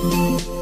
Música